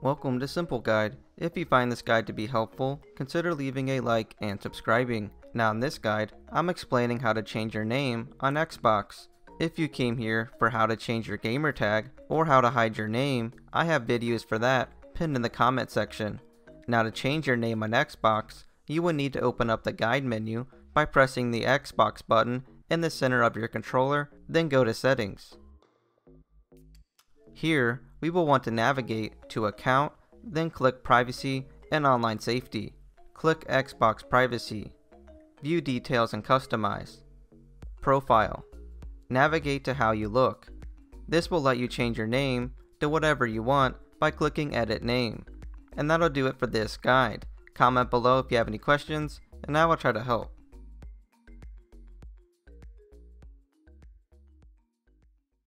Welcome to Simple Guide. If you find this guide to be helpful, consider leaving a like and subscribing. Now in this guide, I'm explaining how to change your name on Xbox. If you came here for how to change your gamer tag or how to hide your name, I have videos for that pinned in the comment section. Now to change your name on Xbox, you will need to open up the guide menu by pressing the Xbox button in the center of your controller, then go to settings. Here, we will want to navigate to Account, then click Privacy and Online Safety. Click Xbox Privacy. View Details and Customize. Profile. Navigate to how you look. This will let you change your name to whatever you want by clicking Edit Name. And that'll do it for this guide. Comment below if you have any questions, and I will try to help.